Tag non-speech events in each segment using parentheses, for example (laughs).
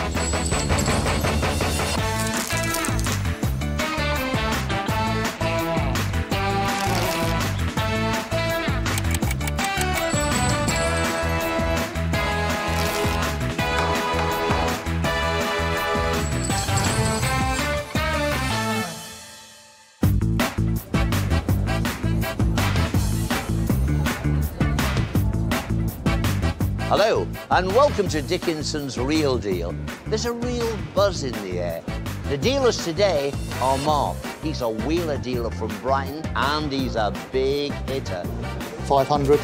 Hello, and welcome to Dickinson's Real Deal. There's a real buzz in the air. The dealers today are Mark. He's a wheeler dealer from Brighton, and he's a big hitter. 500.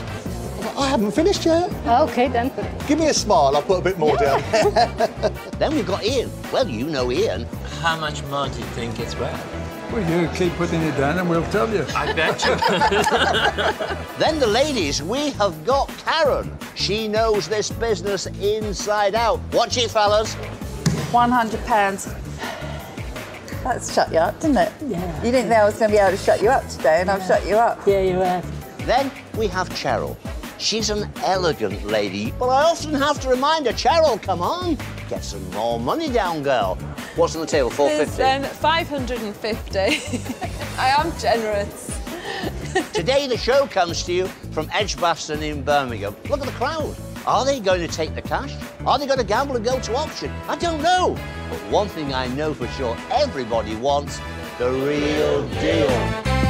I haven't finished yet. Okay, then. Give me a smile, I'll put a bit more down. (laughs) Then we've got Ian. Well, you know Ian. How much more do you think it's worth? Well, you keep putting it down and we'll tell you. I bet you. (laughs) Then the ladies, we have got Karen. She knows this business inside out. Watch it, fellas. £100. That's shut you up, didn't it? Yeah. You didn't think I was going to be able to shut you up today, and I've shut you up. Yeah, you have. Then we have Cheryl. She's an elegant lady, but I often have to remind her, Cheryl, come on, get some more money down, girl. What's on the table? 450. There's um, 550. (laughs) I am generous. (laughs) Today the show comes to you from Edgbaston in Birmingham. Look at the crowd. Are they going to take the cash? Are they going to gamble and go to auction? I don't know. But one thing I know for sure, everybody wants the real deal.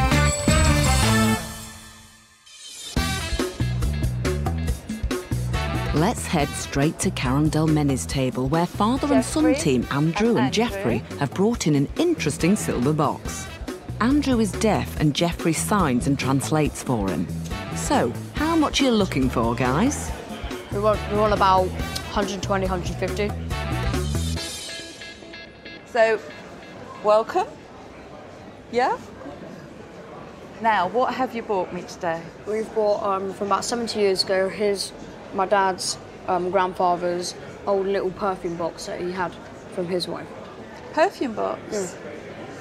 Let's head straight to Karen Delmeny's table, where father and son team Andrew and, and Jeffrey Andrew. have brought in an interesting silver box. Andrew is deaf and Jeffrey signs and translates for him. So, how much are you looking for, guys? We want, we want about 120, 150. So, welcome. Yeah? Now, what have you bought me today? We've bought um, from about 70 years ago his, my dad's um, grandfather's old little perfume box that he had from his wife. Perfume box.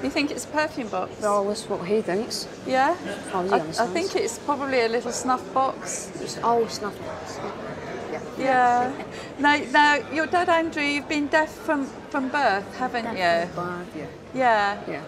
You think it's a perfume box? Well, that's what he thinks. Yeah? he I, I think it's probably a little snuff box. It's, oh, snuff box. Yeah. Now, now, your dad Andrew, you've been deaf from, from birth, haven't you? Yeah. Yeah. Yeah.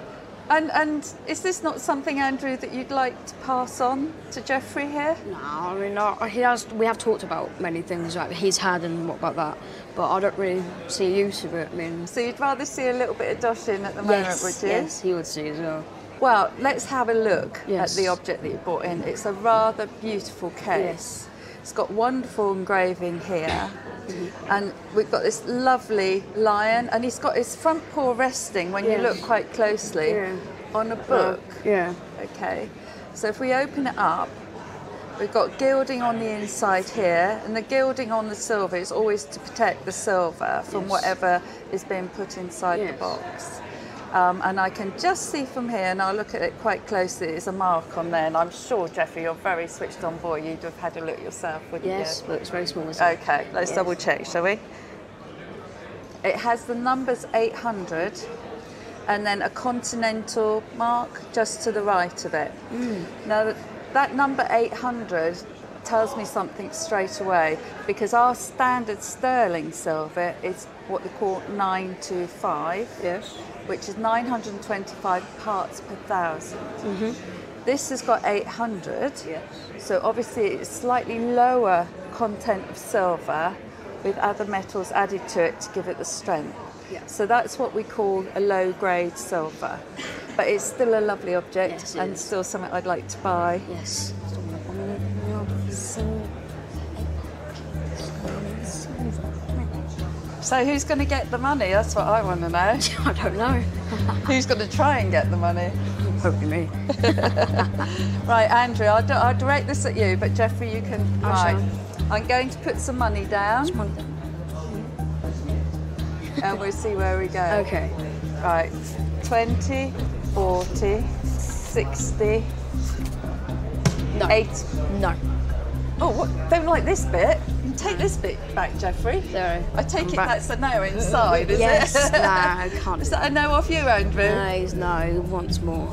And and is this not something, Andrew, that you'd like to pass on to Jeffrey here? No, I mean, uh, he has. We have talked about many things like he's had and what about that, but I don't really see a use of it. I mean, So you'd rather see a little bit of doshing at the moment, yes, would you? yes, he would see as well. Well, let's have a look Yes. at the object that you brought in. It's a rather beautiful case. It's got wonderful engraving here. And we've got this lovely lion, and he's got his front paw resting when you look quite closely Yeah. on a book. Uh, yeah. Okay, so if we open it up, we've got gilding on the inside here, and the gilding on the silver is always to protect the silver from Yes. whatever is being put inside the box. Um, and I can just see from here, and I'll look at it quite closely, there's a mark on there, and I'm sure, Jeffrey, you're a very switched on boy, you'd have had a look yourself, wouldn't Yes, you? but it's very small. Isn't it? Okay, let's Yes. double check, shall we? It has the numbers 800 and then a continental mark just to the right of it. Now, that- that number 800 tells me something straight away because our standard sterling silver is what they call 925 Yes. Which is 925 parts per 1000 This has got 800. Yes. So obviously it's slightly lower content of silver with other metals added to it to give it the strength. Yeah. So that's what we call a low grade silver. But it's still a lovely object Yes, and is. still something I'd like to buy. Yes. So who's going to get the money? That's what I want to know. (laughs) I don't know. (laughs) who's going to try and get the money? Hopefully me. (laughs) Right, Andrew, I'll, I'll direct this at you, but Jeffrey, you can. Oh, I right. I'm going to put some money down and we'll see where we go. Okay. Right. 20, 40, 60, No. 8. No. Oh, what? Don't like this bit. You can take this bit back, Jeffrey. Sorry. I take I'm it back. that's a no inside, is Yes. it? no, I can't. (laughs) Is that a no off you, Andrew? No, he's no. He wants more.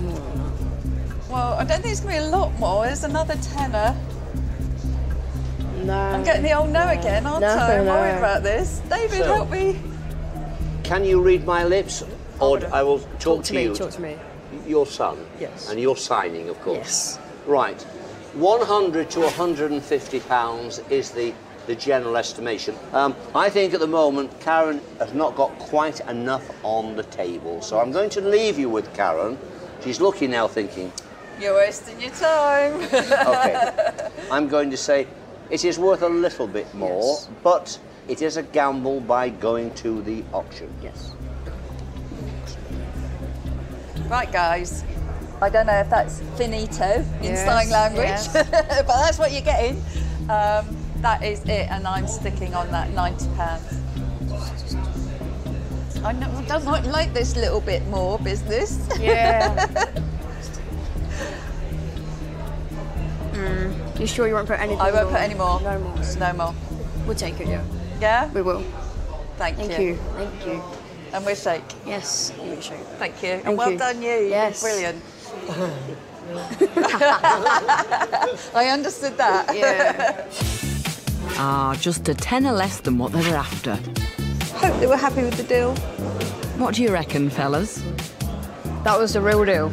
More. Well, I don't think it's going to be a lot more. There's another tenner. No. I'm getting the old no again, aren't No, I? I'm no. worried about this. David, So- what we? Can you read my lips? Oh, or I will talk, Talk to me, you. talk to me. Your son? Yes. And you're signing, of course? Yes. Right. 100 to 150 pounds is the, the general estimation. Um, I think at the moment Karen has not got quite enough on the table, so I'm going to leave you with Karen. She's looking now thinking, You're wasting your time. (laughs) okay, (laughs) I'm going to say it is worth a little bit more, Yes. but it is a gamble by going to the auction. Yes. right, guys. I don't know if that's finito in Yes, sign language, yes. (laughs) but that's what you're getting. Um, that is it, and I'm sticking on that ninety pounds. I don't like- like this little bit more business. Yeah. (laughs) mm. You sure you won't put anything I won't more? put any more. No more. No more. We'll take it, yeah. Yeah. We will. Thank, Thank you. you. Thank you. And we're shake. Yes. You should. Thank you. and well you. done, you. Yes. brilliant. I understood that. Yeah. Ah, just a tenner less than what they were after. Hope they were happy with the deal. What do you reckon, fellas? that was the real deal.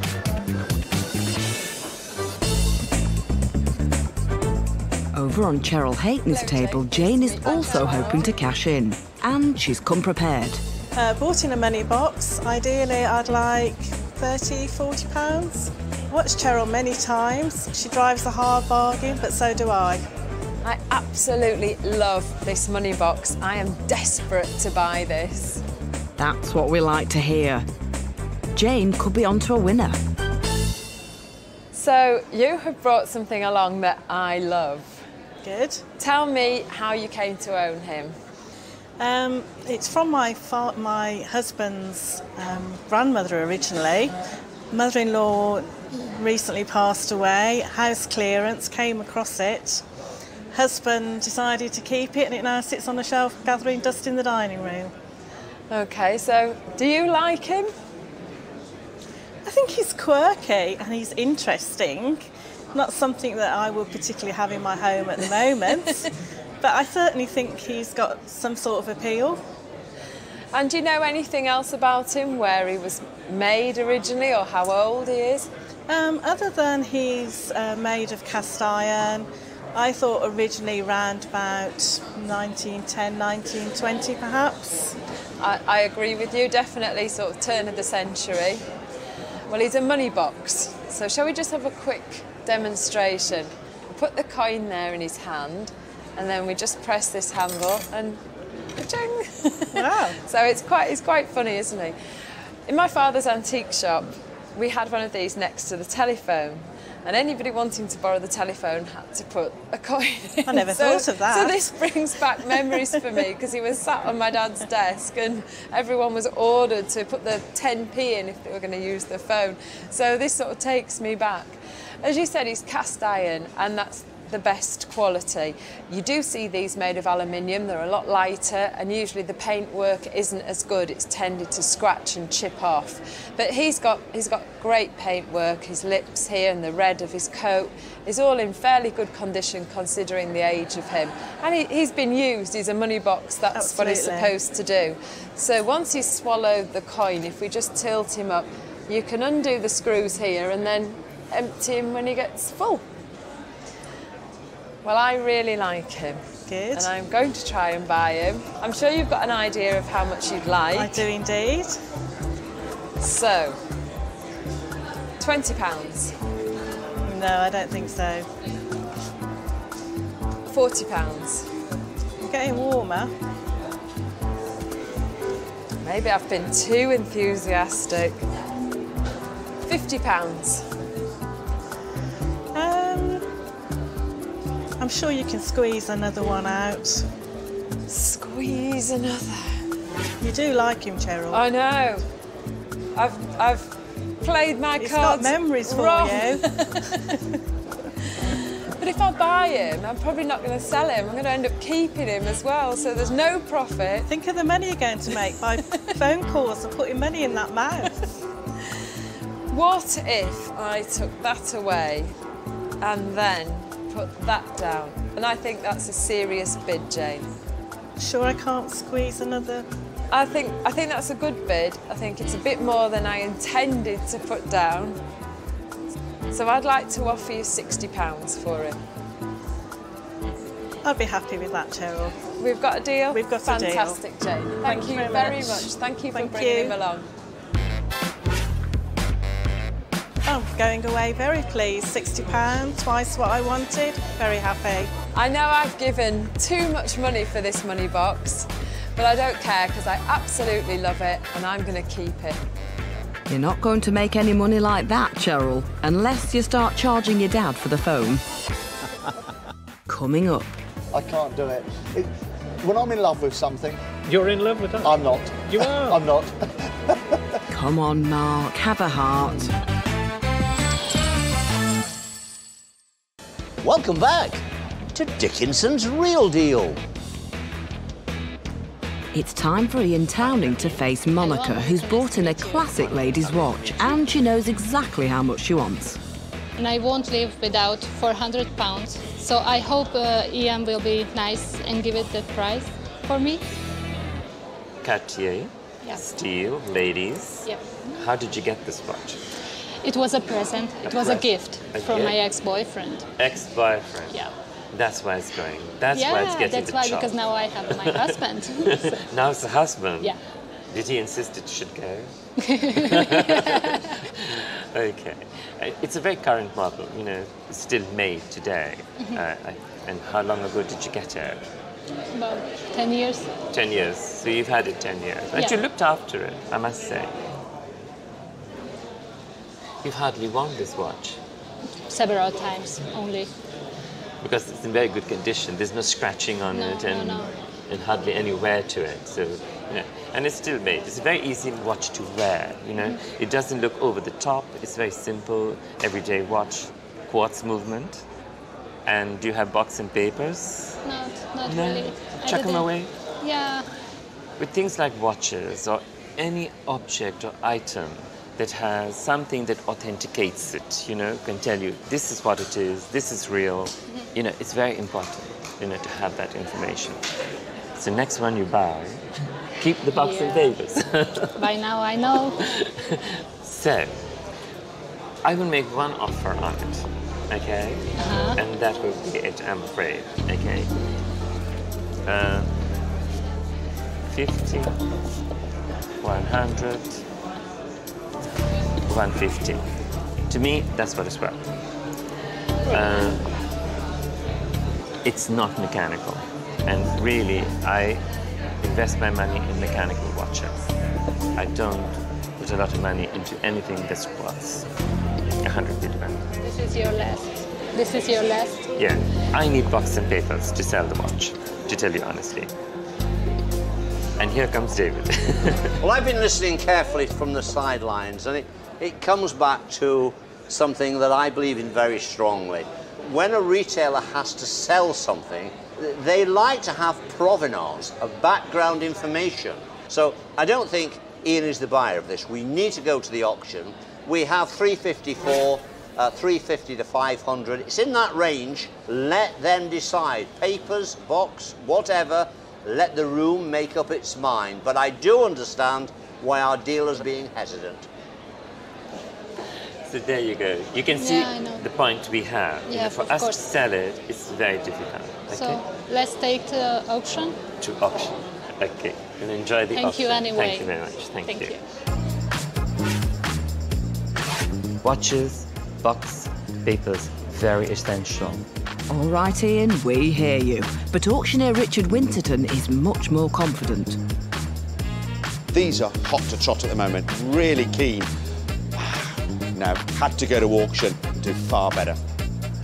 Over on Cheryl Hayton's table, Jane is also hoping to cash in. And she's come prepared. Uh, bought in a money box. Ideally, I'd like 30, 40 pounds. Watched Cheryl many times. She drives a hard bargain, but so do I. I absolutely love this money box. I am desperate to buy this. That's what we like to hear. Jane could be onto a winner. So, you have brought something along that I love. Good. Tell me how you came to own him. Um, it's from my fa- my husband's um, grandmother originally. Mother-in-law recently passed away. House clearance came across it. Husband decided to keep it, and it now sits on the shelf gathering dust in the dining room. Okay, so do you like him? I think he's quirky and he's interesting. Not something that I would particularly have in my home at the moment, (laughs) but I certainly think he's got some sort of appeal. And do you know anything else about him, where he was made originally or how old he is? Um, other than he's uh, made of cast iron, I thought originally round about 1910, 1920 perhaps. I, I agree with you, definitely sort of turn of the century. Well, he's a money box, so shall we just have a quick demonstration? Put the coin there in his hand, and then we just press this handle and. Wow. (laughs) so it's quite, it's quite funny, isn't it? In my father's antique shop, we had one of these next to the telephone. And anybody wanting to borrow the telephone had to put a coin in. I never So- thought of that. So this brings back memories for me because he was sat on my dad's desk and everyone was ordered to put the 10p in if they were going to use the phone. So this sort of takes me back. As you said, he's cast iron and that's the best quality. You do see these made of aluminium, they're a lot lighter and usually the paintwork isn't as good, it's tended to scratch and chip off. But he's got, he's got great paintwork, his lips here and the red of his coat is all in fairly good condition considering the age of him. And he, he's been used, he's a money box, that's what he's supposed to do. So once he's swallowed the coin, if we just tilt him up, you can undo the screws here and then empty him when he gets full. Well, I really like him. Good. And I'm going to try and buy him. I'm sure you've got an idea of how much you'd like. I do indeed. So, £20. No, I don't think so. £40. I'm getting warmer. Maybe I've been too enthusiastic. £50. I'm sure you can squeeze another one out. Squeeze another. You do like him, Cheryl. I know. I've I've played my He's got cards. memories for wrong. you. (laughs) (laughs) But if I buy him, I'm probably not going to sell him. I'm going to end up keeping him as well. So there's no profit. Think of the money you're going to make by (laughs) phone calls and putting money in that mouth. What if I took that away and then put that down? And I think that's a serious bid, Jane. Sure, I can't squeeze another. I think I think that's a good bid. I think it's a bit more than I intended to put down. So I'd like to offer you £60 for it. I'd be happy with that, Cheryl. We've got a deal? We've got a deal. Fantastic, Jane. Thank, Thank you very much. much. Thank you Thank for bringing you. him along. Going away very pleased. £60, twice what I wanted. Very happy. I know I've given too much money for this money box, but I don't care because I absolutely love it and I'm going to keep it. You're not going to make any money like that, Cheryl, unless you start charging your dad for the phone. (laughs) Coming up, I can't do it. it. When I'm in love with something, You're in love with that? I'm not. You (laughs) are? I'm not. come on, Mark, have a heart. Welcome back to Dickinson's Real Deal. It's time for Ian Towning to face Monica, who's bought in a classic ladies' watch, and she knows exactly how much she wants. and I won't live without 400 pounds. So I hope uh, Ian will be nice and give it the price for me. Cartier, Yeah. steel, ladies. Yep. How did you get this watch? It was a present. It A was a gift A from gift? my ex-boyfriend. Ex-boyfriend. Yeah. That's why it's going. That's yeah, why it's getting that's the why chop. because now I have my husband. So, (laughs) now it's the husband. yeah. Did he insist it should go? (laughs) okay. It's a very current model, you know, it's still made today. Mhm. Uh, and how long ago did you get it? About 10 years. 10 years. So you've had it 10 years. And Yeah. you looked after it, I must say. You've hardly worn this watch Several times only. because it's in very good condition. There's no scratching on No, it and, no. and hardly any wear to it. So, you know, and it's still made. It's a very easy watch to wear, you know. Mm-hmm. It doesn't look over the top. It's very simple, everyday watch, quartz movement. And do you have box and papers? Not, not No. really. Chuck 'em didn't- away? Yeah. With things like watches or any object or item that has something that authenticates it, you know, can tell you this is what it is, this is real, you know, it's very important, you know, to have that information. So next one you buy, keep the box Yeah. papers. (laughs) By now I know. (laughs) so, I will make one offer on it, okay? Uh-huh. And that will be it, I'm afraid, okay? Uh, 50, 100, 150. To me, that's what it's worth. Uh, it's not mechanical. And really, I invest my money in mechanical watches. I don't put a lot of money into anything that's worth 100 billion. This is your last. This is your last. Yeah, I need box and papers to sell the watch, to tell you honestly. And here comes David. (laughs) Well, I've been listening carefully from the sidelines, and it, it comes back to something that I believe in very strongly. When a retailer has to sell something, they like to have provenance of background information. So I don't think Ian is the buyer of this. We need to go to the auction. We have 354, uh, 350 to 500. It's in that range. Let them decide. Papers, box, whatever. Let the room make up its mind. But I do understand why our dealer's being hesitant. So there you go. You can see Yeah, the point we have. You know, Yeah, for of us course. to sell it, it's very difficult. Okay? So let's take the auction. to auction. Okay. And enjoy the Thank auction. you anyway. Thank you very much. Thank, Thank you. you. Watches, box, papers, very essential. All right, Ian, we hear you. But auctioneer Richard Winterton is much more confident. These are hot to trot at the moment, really keen. Now, had to go to auction, and do far better.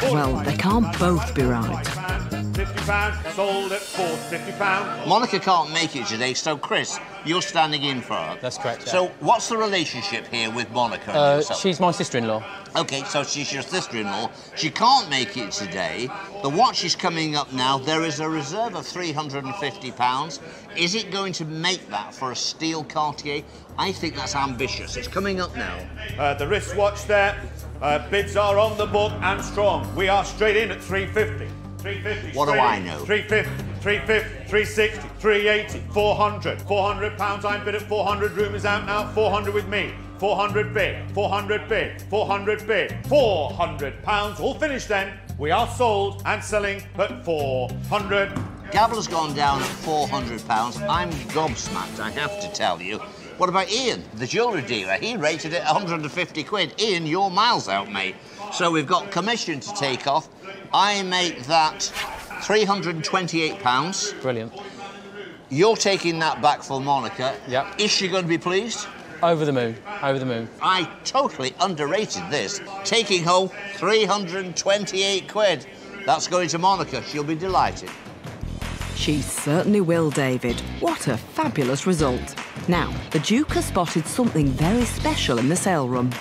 Well, they can't both be right. £50, sold at £450. Monica can't make it today, so Chris, you're standing in for her. That's correct, yeah. So, what's the relationship here with Monica? and Uh, yourself? she's my sister-in-law. Okay, so she's your sister-in-law. She can't make it today. The watch is coming up now. There is a reserve of £350. Is it going to make that for a steel Cartier? I think that's ambitious. It's coming up now. Uh, the wristwatch there. Uh, bids are on the book and strong. We are straight in at 350. 350. What do straight I know? 350, 350, 360, 380, 400. 400 pounds, I'm bid at 400. Room is out now, 400 with me. 400 bid, 400 bid, 400 bid, 400 pounds. All finished then. We are sold and selling at 400. Gavel's gone down at £400. I'm gobsmacked, I have to tell you. What about Ian, the jewellery dealer? He rated it 150 quid. Ian, you're miles out, mate. So we've got commission to take off. I make that £328. Brilliant. You're taking that back for Monica. Yep. Is she going to be pleased? Over the moon. Over the moon. I totally underrated this. Taking home 328 quid. That's going to Monica. She'll be delighted. She certainly will, David. What a fabulous result. Now, the Duke has spotted something very special in the sale room.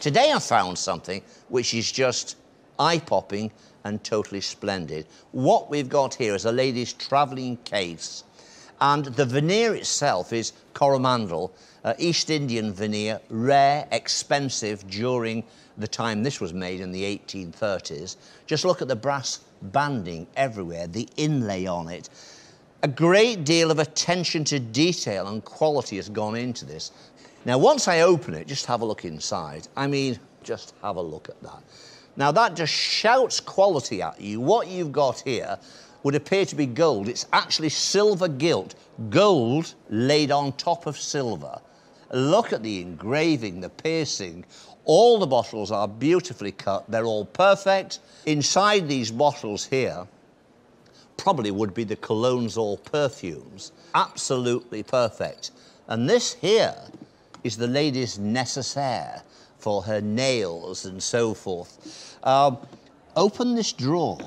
Today I found something which is just eye-popping and totally splendid. What we've got here is a lady's travelling case. And the veneer itself is Coromandel, uh, East Indian veneer, rare, expensive during the time this was made in the 1830s. Just look at the brass banding everywhere, the inlay on it. A great deal of attention to detail and quality has gone into this. Now, once I open it, just have a look inside. I mean, just have a look at that. Now, that just shouts quality at you. What you've got here would appear to be gold. It's actually silver gilt, gold laid on top of silver. Look at the engraving, the piercing. All the bottles are beautifully cut. They're all perfect. Inside these bottles here, probably would be the colognes or perfumes. Absolutely perfect. And this here is the lady's necessaire for her nails and so forth. Um, open this drawer,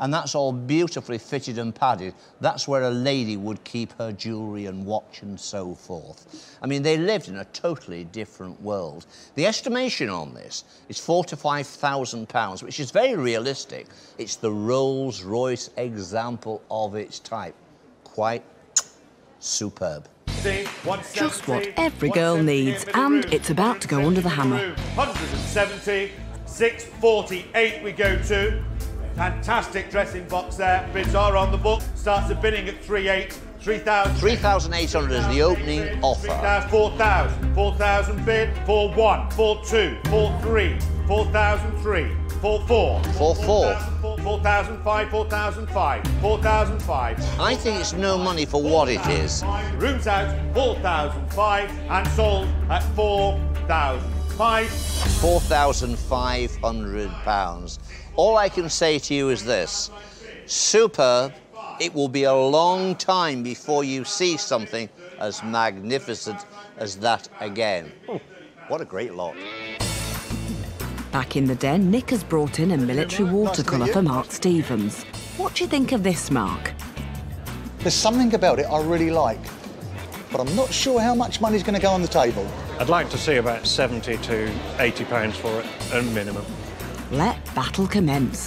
and that's all beautifully fitted and padded. That's where a lady would keep her jewellery and watch and so forth. I mean, they lived in a totally different world. The estimation on this is four to five thousand pounds, which is very realistic. It's the Rolls Royce example of its type. Quite superb. Just what every girl needs, and it's about to go under the hammer. 170, 648 we go to. Fantastic dressing box there. Bids are on the book. Starts the bidding at 38, 3,000. 3,800 is the opening offer. 4,000, 4,000 bid, 4-1, 4-2, 4-3, 4,003, 4-4. 4-4. 4,005, 4,005, 4,005. I think it's no money for what it is. Rooms out, 4,005 and sold at 4,005. £4,500. All I can say to you is this superb. It will be a long time before you see something as magnificent as that again. Hmm. What a great lot. Back in the den, Nick has brought in a military watercolour for Mark Stevens. What do you think of this, Mark? There's something about it I really like, but I'm not sure how much money's going to go on the table. I'd like to see about 70 to 80 pounds for it, a minimum. Let battle commence.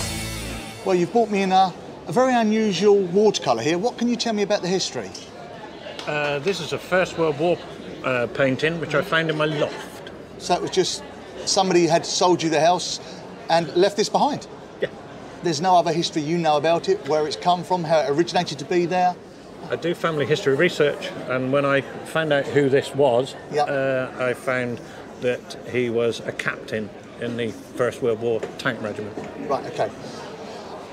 Well, you've brought me in a, a very unusual watercolour here. What can you tell me about the history? Uh, this is a First World War uh, painting, which I found in my loft. So it was just somebody had sold you the house and left this behind? Yeah. There's no other history you know about it, where it's come from, how it originated to be there? I do family history research, and when I found out who this was, uh, I found that he was a captain in the First World War tank regiment. Right, okay.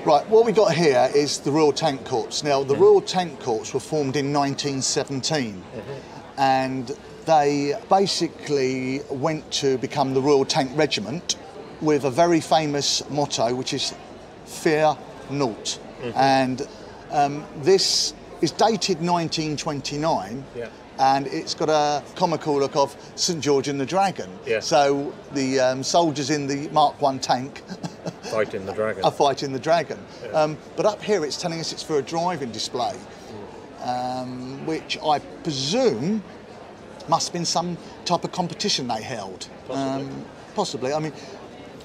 Right, what we got here is the Royal Tank Corps. Now, the Royal Tank Corps were formed in 1917, and they basically went to become the Royal Tank Regiment with a very famous motto, which is "Fear Naught." And um, this is dated 1929. Yeah. And it's got a comical look of St George and the Dragon. Yeah. So the um, soldiers in the Mark One tank (laughs) Fighting the dragon. are fighting the dragon. Um, but up here it's telling us it's for a driving display, um, which I presume must have been some type of competition they held. Possibly. Um, possibly. I mean,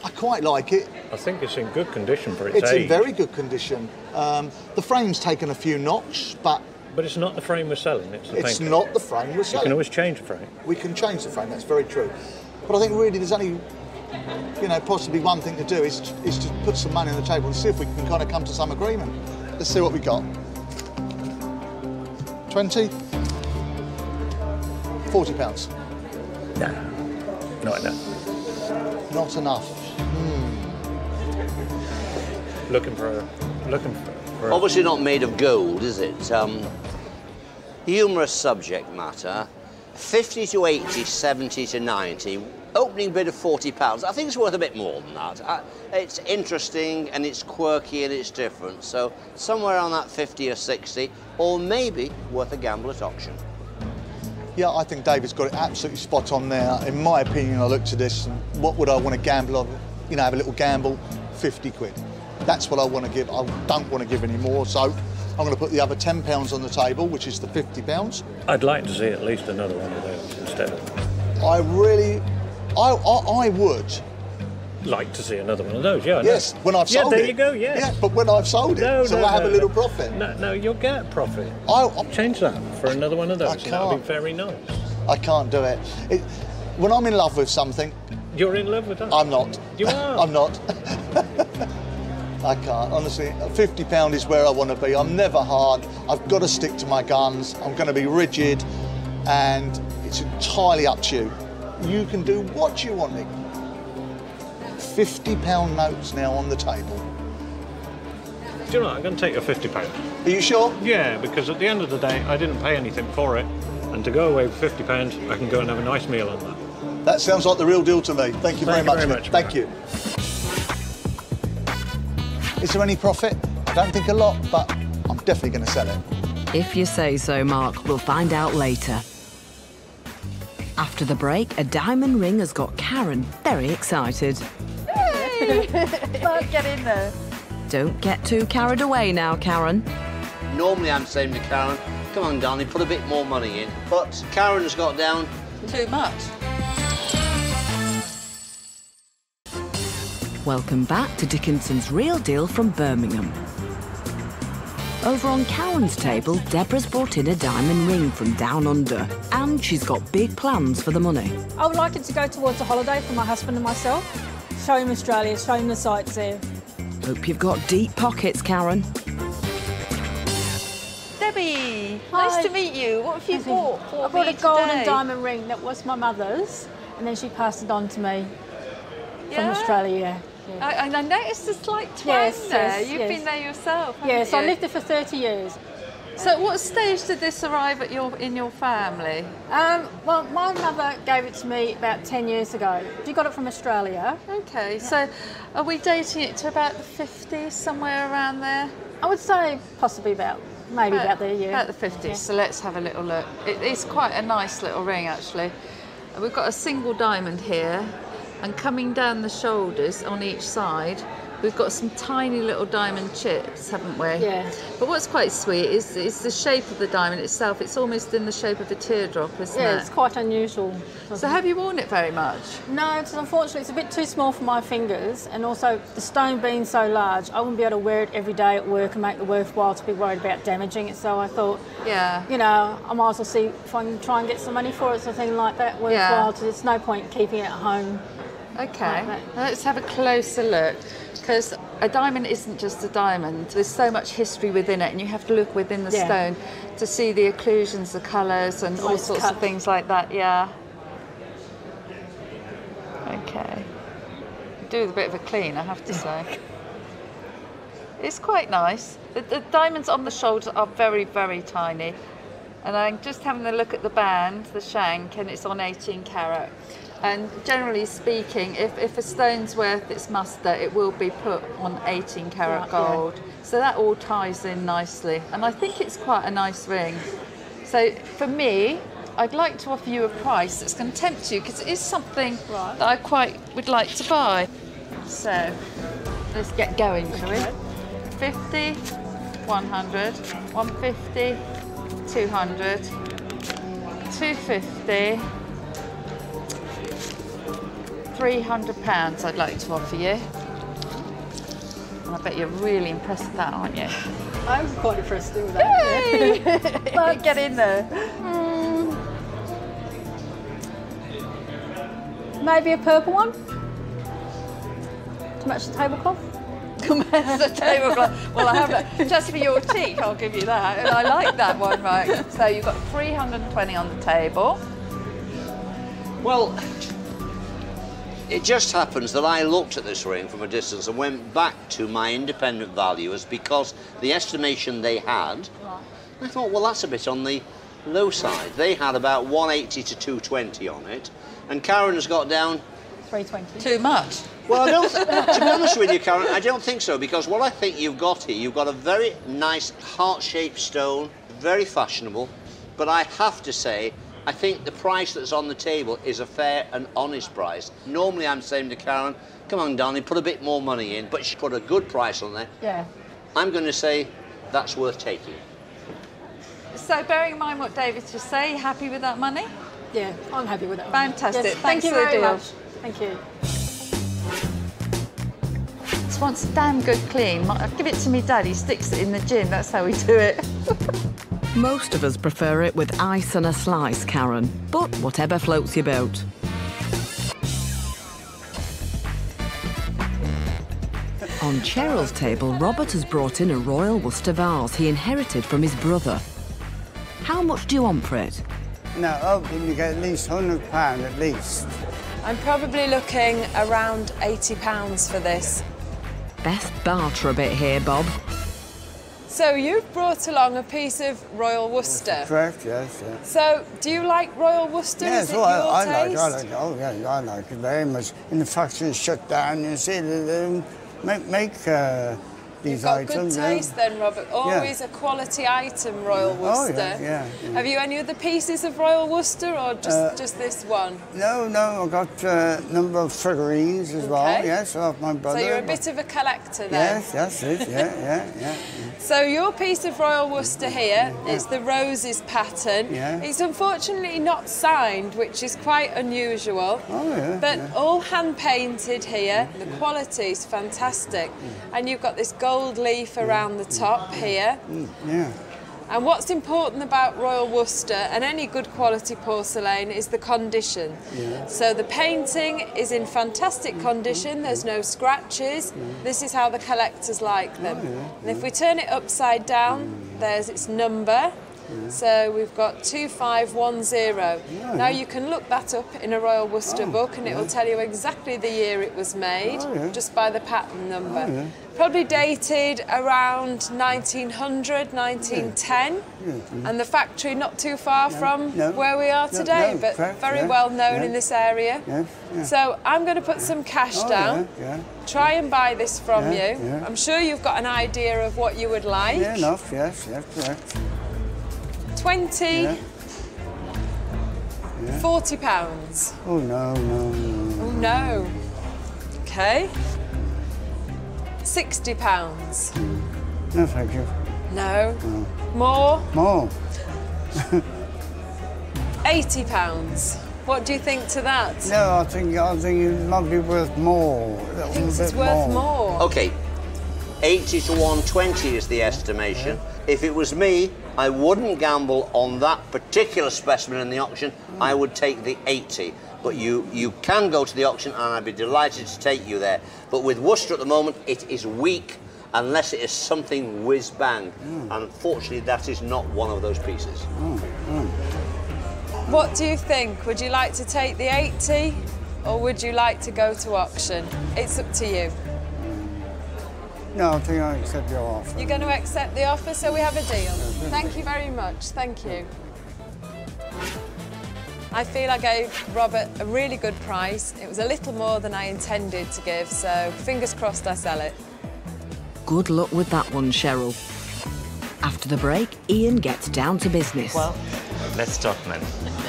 I quite like it. I think it's in good condition for its, It's age. in very good condition. Um, the frame's taken a few knocks, but But it's not the frame we're selling, it's the it's not the frame we're You selling. can always change the frame. We can change the frame, that's very true. But I think really there's only you know, possibly one thing to do is, is to put some money on the table and see if we can kind of come to some agreement. Let's see what we got. 20? 40 pounds. No, not enough. Not enough. Looking for a, looking for, for a, Obviously not made of gold, is it? Um, humorous subject matter. 50 to 80, 70 to 90. Opening bid of 40 pounds. I think it's worth a bit more than that. Uh, it's interesting and it's quirky and it's different. So somewhere on that 50 or 60, or maybe worth a gamble at auction. Yeah, I think David's got it absolutely spot on there. In my opinion, I looked at this and what would I want to gamble on? You know, have a little gamble, 50 quid. That's what I want to give. I don't want to give any more, so I'm going to put the other 10 pounds on the table, which is the 50 pounds. I'd like to see at least another one of those instead of. I really, I, I, I would. Like to see another one of those, yeah. Yes, when I've sold it. yeah, there it. you go, yes. Yeah, but when I've sold it, No, so no, I have no, a little profit. No, no, you'll get a profit. I'll, I'll change that for another one of those. That'll be can't. very nice. I can't do it. it. When I'm in love with something, You're in love with that. I'm not. You (laughs) are. I'm not. (laughs) I can't. Honestly, fifty pound is where I want to be. I'm never hard. I've got to stick to my guns. I'm going to be rigid, and it's entirely up to you. You can do what you want, Nick. Fifty pound notes now on the table. Do you know what? I'm going to take your fifty pounds. Are you sure? Yeah, because at the end of the day, I didn't pay anything for it, and to go away with fifty pounds, I can go and have a nice meal on that. That sounds like the real deal to me. Thank you very Thank you much. very much, Thank you. Is there any profit? I don't think a lot, but I'm definitely going to sell it. If you say so, Mark, we'll find out later. After the break, a diamond ring has got Karen very excited. (laughs) Hey! Mark, get in there. Don't get too carried away now, Karen. Normally I'm saying to Karen, come on, darling, put a bit more money in. But Karen has got down Too much. Welcome back to Dickinson's Real Deal from Birmingham. Over on Karen's table, Deborah's brought in a diamond ring from down under, and she's got big plans for the money. I would like it to go towards a holiday for my husband and myself. Show him Australia, show him the sights there. Hope you've got deep pockets, Karen. Debbie, Hi. nice to meet you. What have you bought for I bought me a gold today? and diamond ring that was my mother's, and then she passed it on to me Yeah? from Australia. Yeah. I, and I noticed a slight twang Yes, there. yes, You've yes. been there yourself. haven't Yes, I lived there for 30 years. So, at what stage did this arrive at your in your family? Um, well, my mother gave it to me about 10 years ago. She got it from Australia. Okay, so are we dating it to about the 50s, somewhere around there? I would say possibly about, maybe about, there, yeah. About the 50s. Yeah. So let's have a little look. It, it's quite a nice little ring, actually. We've got a single diamond here, and coming down the shoulders on each side, we've got some tiny little diamond chips, haven't we? Yeah. But what's quite sweet is, is the shape of the diamond itself. It's almost in the shape of a teardrop, isn't Yeah, it? it's quite unusual. So have you worn it very much? No, it's unfortunately it's a bit too small for my fingers, and also the stone being so large, I wouldn't be able to wear it every day at work and make it worthwhile to be worried about damaging it. So I thought, Yeah. you know, I might as well see if I can try and get some money for it, something like that worthwhile. So there's no point keeping it at home. Okay, Like let's have a closer look because a diamond isn't just a diamond. There's so much history within it, and you have to look within the Yeah. stone to see the occlusions, the colours, and all sorts cut. of things like that. Yeah. Okay. Do with a bit of a clean, I have to say. (laughs) It's quite nice. The, the diamonds on the shoulders are very, very tiny. And I'm just having a look at the band, the shank, and it's on 18 carat. And generally speaking, if, if a stone's worth its muster, it will be put on 18 karat Right, yeah. gold. So that all ties in nicely. And I think it's quite a nice ring. So for me, I'd like to offer you a price that's going to tempt you because it is something that I quite would like to buy. So let's get going, shall we? 50, 100, 150, 200, 250, 300 pounds I'd like to offer you. And I bet you're really impressed with that, aren't you? I'm quite impressed with that. Hey! But- (laughs) Get in there. Hmm. Maybe a purple one? To match the tablecloth? (laughs) the tablecloth. Well, I have just for your cheek. I'll give you that. And I like that one, right? So you've got 320 on the table. Well, it just happens that I looked at this ring from a distance and went back to my independent valuers because the estimation they had, I thought, well, that's a bit on the low side. They had about 180 to 220 on it, and Karen has got down 320. Too much. Well, I don't. (laughs) to be honest with you, Karen, I don't think so because what I think you've got here, you've got a very nice heart-shaped stone, very fashionable. But I have to say, I think the price that's on the table is a fair and honest price. Normally, I'm saying to Karen, "Come on, darling, put a bit more money in," but she put a good price on there. Yeah. I'm going to say that's worth taking. So bearing in mind what David just say, you happy with that money? Yeah, I'm happy with that. Fantastic. Yes, thank you for the very deal. much. Thank you. This one's damn good clean. Mi- Give it to me, Dad. He sticks it in the gym. That's how we do it. (laughs) Most of us prefer it with ice and a slice, Karen. But whatever floats your boat. On Cheryl's table, Robert has brought in a Royal Worcester vase he inherited from his brother. How much do you want for it? No, hoping you get at least £100 at least. I'm probably looking around £80 for this. Best barter a bit here, Bob. So you've brought along a piece of Royal Worcester. Correct, yes, yes. So do you like Royal Worcester? Yes, well, I, I like? I like, oh yeah, I like it very much. In the factory shut down, you see, they, they make, make uh, these You've got good items. yeah. taste then, Robert. Always a quality item, Royal Oh, Worcester. yeah, yeah, yeah. Have you any other pieces of Royal Worcester or just, Uh, just this one? No, no, I've got a number of figurines as well, yes, of my brother. So you're a bit of a collector then? Yes, that's it, yeah, yeah, yeah. So your piece of Royal Worcester here, it's the roses pattern. Yeah. It's unfortunately not signed, which is quite unusual. Oh, yeah, But yeah. all hand painted here. The quality is fantastic. And you've got this gold leaf around the top here. Mm, yeah. And what's important about Royal Worcester and any good quality porcelain is the condition. Yeah. So the painting is in fantastic condition, there's no scratches. This is how the collectors like them. And if we turn it upside down, there's its number. Mm. So we've got 2510. Now you can look that up in a Royal Worcester oh, book and it will tell you exactly the year it was made oh, just by the pattern number. Oh, Probably dated around 1900, 1910 and the factory not too far from no, where we are today no, but very yeah, well known yeah. in this area. Yeah. So I'm going to put some cash Oh, down. yeah, yeah. Try and buy this from Yeah, you. yeah. I'm sure you've got an idea of what you would like. Yeah, enough, yes, yes, correct. 20, Yeah. Yeah. 40 pounds. Oh, no, no, no. Oh no. Okay. 60 pounds. Hmm. No, thank you. No. No. More? More. (laughs) 80 pounds. What do you think to that? No, I think I think it might be worth more. A little Thinks it's bit worth more. Okay, 80 to 120 is the estimation. If it was me, I wouldn't gamble on that particular specimen in the auction. I would take the 80. But you, you can go to the auction and I'd be delighted to take you there. But with Worcester at the moment, it is weak unless it is something whiz bang. Hmm. And unfortunately, that is not one of those pieces. Hmm, hmm. What do you think? Would you like to take the 80 or would you like to go to auction? It's up to you. No, I think I accept your offer. You're going to accept the offer, so we have a deal. Thank you very much. Thank you. I feel I gave Robert a really good price. It was a little more than I intended to give, so fingers crossed I sell it. Good luck with that one, Cheryl. After the break, Ian gets down to business. Well, let's talk money.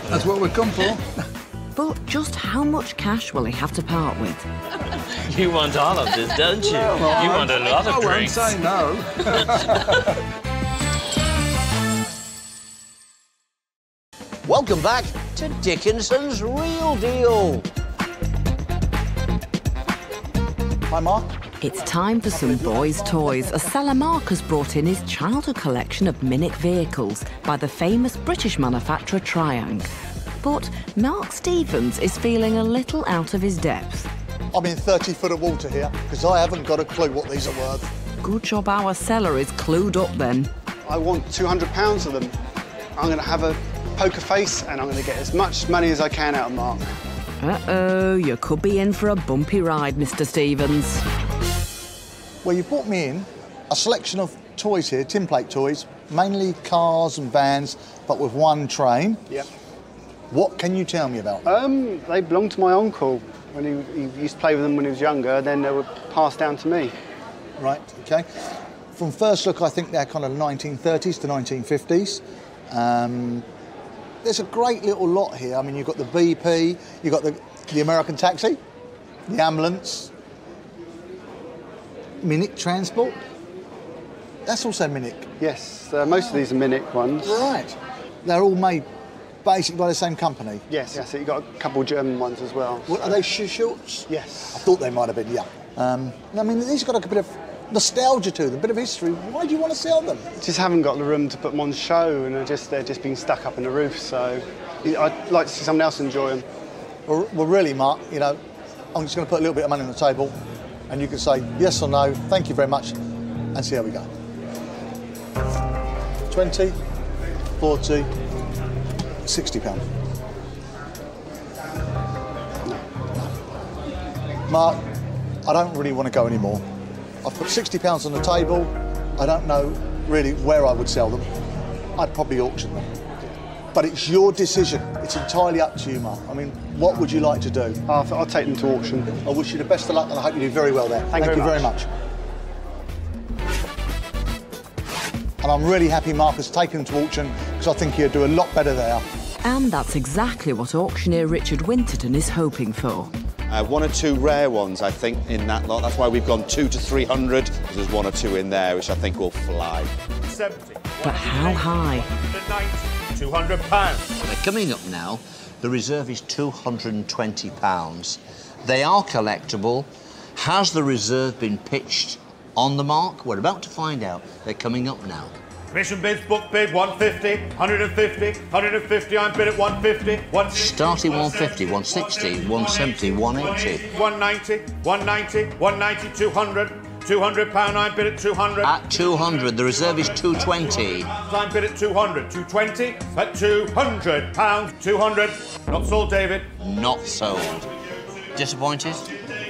That's what we come for. (laughs) But just how much cash will he have to part with? (laughs) You want all of this, don't you? you want a lot of I won't say no. (laughs) Welcome back to Dickinson's Real Deal. Hi, Mark. It's time for some boys' toys, as Salah Mark has brought in his childhood collection of Minic vehicles by the famous British manufacturer Triang. But Mark Stevens is feeling a little out of his depth. I'm in 30 foot of water here because I haven't got a clue what these are worth. Good job our seller is clued up then. I want 200 pounds of them. I'm going to have a poker face and I'm going to get as much money as I can out of Mark. Uh-oh, you could be in for a bumpy ride, Mr Stevens. Well, you brought me in a selection of toys here, tin plate toys, mainly cars and vans, but with one train. Yep. What can you tell me about? Um, they belong to my uncle when he, he used to play with them when he was younger. Then they were passed down to me. Right, okay. From first look, I think they're kind of 1930s to 1950s. Um, there's a great little lot here. I mean, you've got the BP, you've got the, the American taxi, the ambulance, Minic Transport. That's also Minic. Yes, uh, most of these are Minic ones. Right. They're all made basically by the same company. Yes, yes. So You've got a couple of German ones as well. What, are they shoe shorts? Yes. I thought they might have been, yeah. Um, I mean, these have got a bit of nostalgia to them, a bit of history. Why do you want to sell them? Just haven't got the room to put them on show, and they're just they're just being stuck up in the roof. So I'd like to see someone else enjoy them. Well, well, really, Mark, you know, I'm just going to put a little bit of money on the table, and you can say yes or no, thank you very much, and see how we go. 20, 40, 60 pounds. Mark, I don't really want to go anymore. I've put 60 pounds on the table. I don't know really where I would sell them. I'd probably auction them. But it's your decision. It's entirely up to you, Mark. I mean, what would you like to do? I'll, I'll take them to auction. I wish you the best of luck and I hope you do very well there. Thank you you very very much. And I'm really happy Mark has taken them to auction because I think he'll do a lot better there. And that's exactly what auctioneer Richard Winterton is hoping for. Uh, one or two rare ones, I think, in that lot. That's why we've gone two to 300, because there's one or two in there which I think will fly. 70. But how high? 190. 200 pounds. They're coming up now. The reserve is £220. They are collectible. Has the reserve been pitched on the mark? We're about to find out. They're coming up now. Commission bids, book bid, 150, 150, 150, I'm bid at 150, 160. Starting 150, 160, 170, 180. 190, 190, 190, 200, 200 pound, I'm bid at 200. At 200, the reserve is 220. I'm bid at 200, 220, at 200 pounds, 200. Not sold, David. Not sold. Disappointed?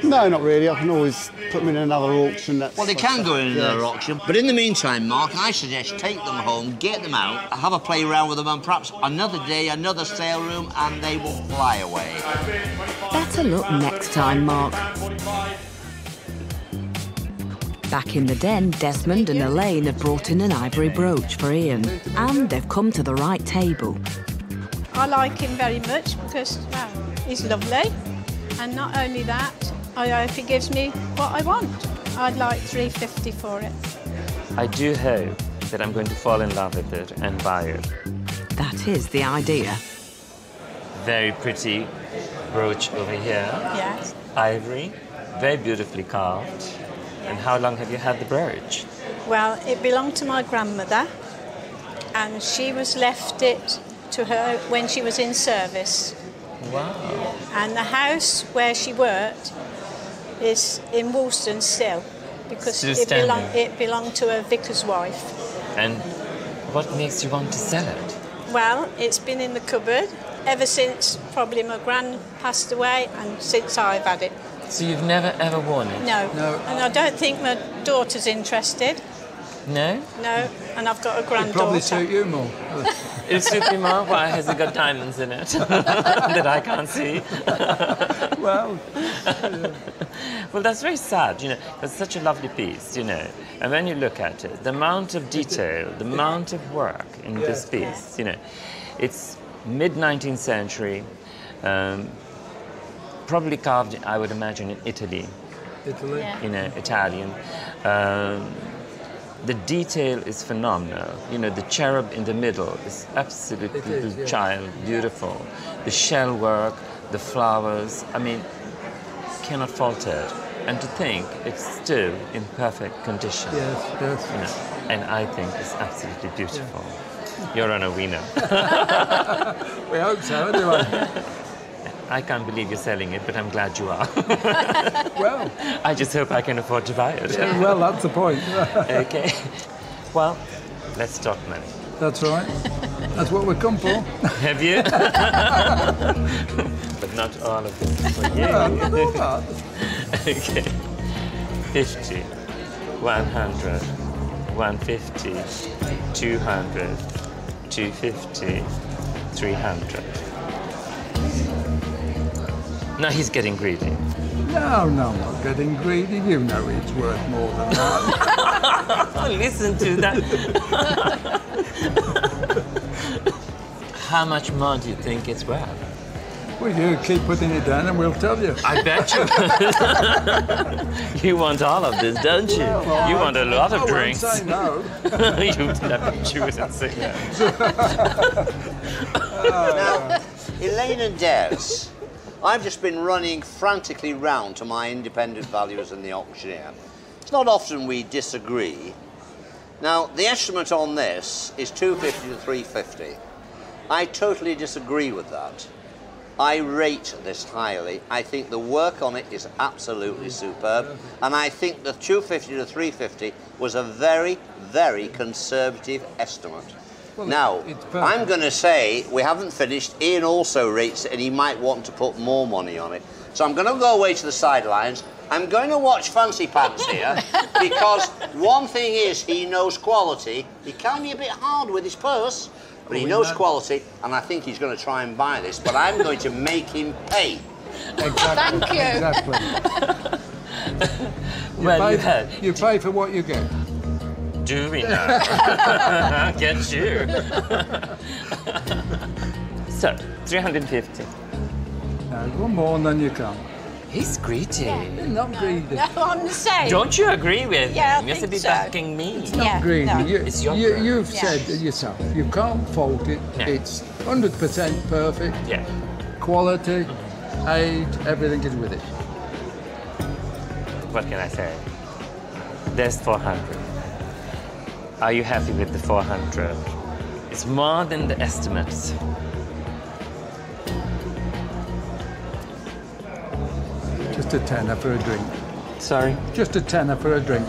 No, not really. I can always put them in another auction. That's Well, they can go in another auction, but in the meantime, Mark, I suggest take them home, get them out, have a play around with them, and perhaps another day, another sale room, and they will fly away. Better luck next time, Mark. Back in the den, Desmond and Elaine have brought in an ivory brooch for Ian, and they've come to the right table. I like him very much because, well, he's lovely. And not only that, I hope he gives me what I want. I'd like 350 for it. I do hope that I'm going to fall in love with it and buy it. That is the idea. Very pretty brooch over here. Yes. Ivory, very beautifully carved. And how long have you had the brooch? Well, it belonged to my grandmother, and she was left it to her when she was in service. Wow. And the house where she worked is in Woolston still, because Still it, belong, it belonged to a vicar's wife. And what makes you want to sell it? Well, it's been in the cupboard ever since probably my gran passed away and since I've had it. So you've never ever worn it? No. No. And I don't think my daughter's interested. No? No. And I've got a It'd probably granddaughter. suit you more. It suits me more. Why has it got diamonds in it (laughs) that I can't see? (laughs) well, well, that's very sad. You know, it's such a lovely piece. You know, and when you look at it, the amount of detail, the amount of work in this piece. You know, it's mid 19th century, um, probably carved, I would imagine, in Italy. Italy. Yeah. you know, Italian. Um, the detail is phenomenal. You know, the cherub in the middle is absolutely It is, the yeah. child, beautiful. The shell work, the flowers, I mean, cannot falter. it. And to think it's still in perfect condition. Yes, yes. You know, and I think it's absolutely beautiful. You're on a winner. we hope so, anyway. I can't believe you're selling it, but I'm glad you are. (laughs) well, I just hope I can afford to buy it. Yeah, well, that's the point. (laughs) okay. Well, let's talk money. That's right. That's what we come for. Have you? (laughs) but not all of this is for you. Yeah, I know that. okay. 50, 100, 150, 200, 250, 300. Now he's getting greedy. No, no, I'm not getting greedy. You know it's worth more than that. (laughs) (laughs) Listen to that. How much more do you think it's worth? well, you keep putting it down and we'll tell you. I bet you. (laughs) you want all of this, don't you? Well, you want a lot I of won't drinks. say no. you never chew it and say that. now, Elaine and Des, I've just been running frantically round to my independent valuers in the auctioneer. It's not often we disagree. Now, the estimate on this is 250 to 350. I totally disagree with that. I rate this highly. I think the work on it is absolutely superb, and I think the 250 to 350 was a very, very conservative estimate. Well, now. I'm going to say we haven't finished. Ian also rates it, and he might want to put more money on it. So I'm going to go away to the sidelines. I'm going to watch Fancy Pants here (laughs) because one thing is he knows quality. He can be a bit hard with his purse, but he knows quality, and I think he's going to try and buy this. But I'm going to make him pay. Exactly. Thank you. Exactly. (laughs) You Well, pay, you you pay for what you get. Do we now? Get you. (laughs) so, 350. No, uh, one more and then you come. He's greedy. You're not greedy. No, I'm the same. Don't you agree with Yeah, I him? You have to be so. backing me. It's not Yeah, greedy. no. You, it's your you, You've Yeah. said it yourself. You can't fault it. No. It's 100% perfect. Yeah. Quality, age, everything is with it. What can I say? There's 400. Are you happy with the 400? It's more than the estimates. Just a tenner for a drink. Sorry? Just a tenner for a drink.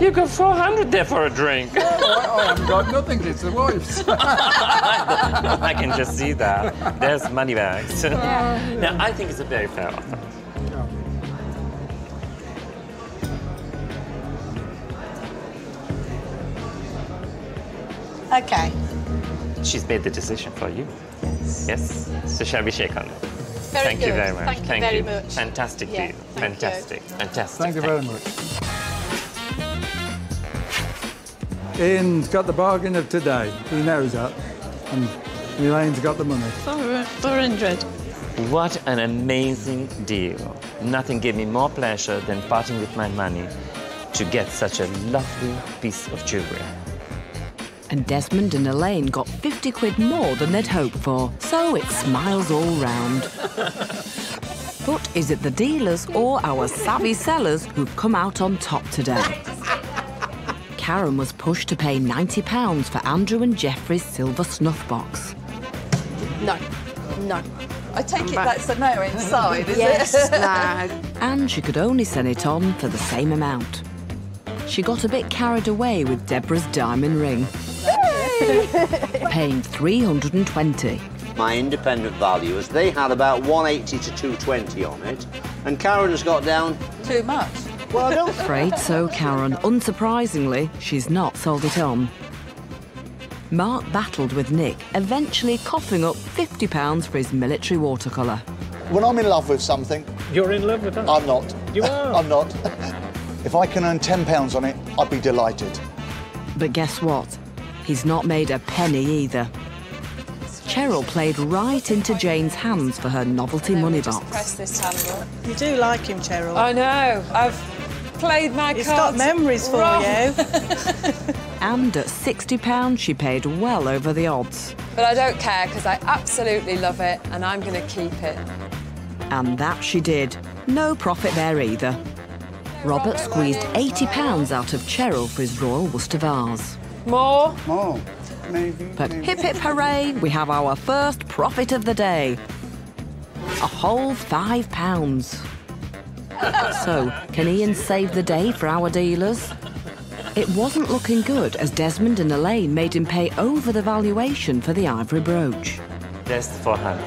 You got 400 there for a drink. (laughs) Oh, I, oh, I haven't got nothing. It's the wife's. (laughs) I can just see that. There's money bags. (laughs) now, I think it's a very fair offer. Okay. She's made the decision for you. Yes. Yes? So shall we shake on it? Very Thank you very much. Thank you very much. Fantastic Yeah, deal. thank you. Fantastic. Fantastic. Thank you very much. Ian's got the bargain of today. He knows that. And Elaine's got the money. 400. What an amazing deal. Nothing gave me more pleasure than parting with my money to get such a lovely piece of jewellery. And Desmond and Elaine got 50 quid more than they'd hoped for, so it's smiles all round. But is it the dealers or our savvy sellers who've come out on top today? Karen was pushed to pay £90 for Andrew and Jeffrey's silver snuff box. No, no. I take I'm it back. that's a no inside, is yes, it? no. (laughs) And she could only send it on for the same amount. She got a bit carried away with Deborah's diamond ring, (laughs) paying 320. My independent value is they had about 180 to 220 on it, and Karen has got down. Too much. Well, I don't. (laughs) Afraid so, Karen. Unsurprisingly, she's not sold it on. Mark battled with Nick, eventually coughing up £50 for his military watercolour. When I'm in love with something, You're in love with that? I'm not. You are? (laughs) I'm not. if I can earn £10 on it, I'd be delighted. But guess what? He's not made a penny either. Cheryl played right into Jane's hands for her novelty money Just box. press this handle. You do like him, Cheryl. I know. I've played my He's cards. got memories for wrong. you. (laughs) And at £60, she paid well over the odds. But I don't care because I absolutely love it and I'm going to keep it. And that she did. No profit there either. Robert squeezed £80 out of Cheryl for his Royal Worcester vase. More? More. Maybe. But hip hip hooray, we have our first profit of the day. A whole five pounds. (laughs) So, can Ian save the day for our dealers? It wasn't looking good as Desmond and Elaine made him pay over the valuation for the ivory brooch. That's the 400.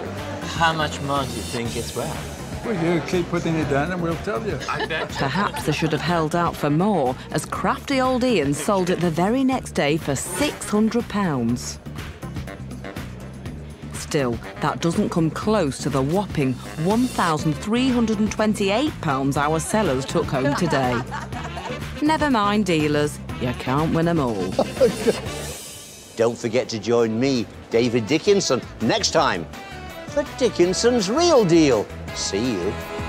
How much more do you think it's worth? Well, you keep putting it down and we'll tell you. Perhaps they should have held out for more, as crafty old Ian sold it the very next day for £600. Still, that doesn't come close to the whopping £1,328 our sellers took home today. (laughs) Never mind, dealers, you can't win them all. (laughs) Oh, Don't forget to join me, David Dickinson, next time for Dickinson's Real Deal. See you.